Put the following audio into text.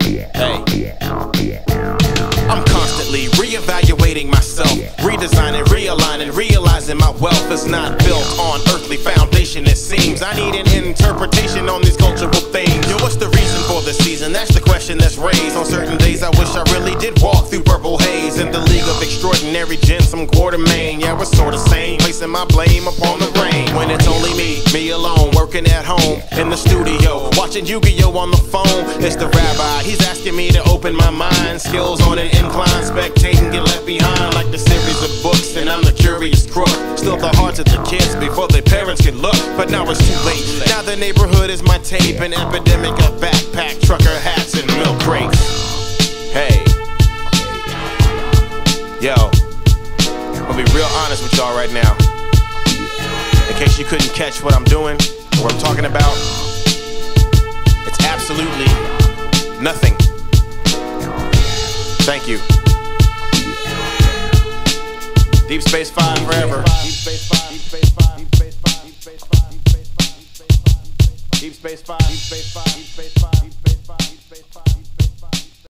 Hey. I'm constantly reevaluating myself, redesigning, realigning, realizing my wealth is not built on earthly foundation. It seems I need an interpretation on these cultural themes. Yo, what's the reason for the season? That's the question that's raised. On certain days, I wish I really did walk through purple haze in the league of extraordinary gents. Some Quatermain, yeah, we're sorta same, placing my blame upon the rain when it's at home in the studio, watching Yu-Gi-Oh on the phone. It's the rabbi, he's asking me to open my mind, skills on an incline, spectating, get left behind like the series of books, and I'm the curious crook. Still the hearts of the kids before their parents can look, but now it's too late. Now the neighborhood is my tape, an epidemic of backpack trucker hats and milk crates. Hey, yo, I'll be real honest with y'all right now. Case you couldn't catch what I'm doing, or what I'm talking about, it's absolutely nothing. Thank you. Deep Space Five forever. Deep Space Five. Deep Space Five. Deep Space Five. Deep Space Five. Deep Space Five. Deep Space Five. Deep Space Five. Deep Space Five. Deep Space Five. Deep Space Five. Deep Space Five. Deep Space Five.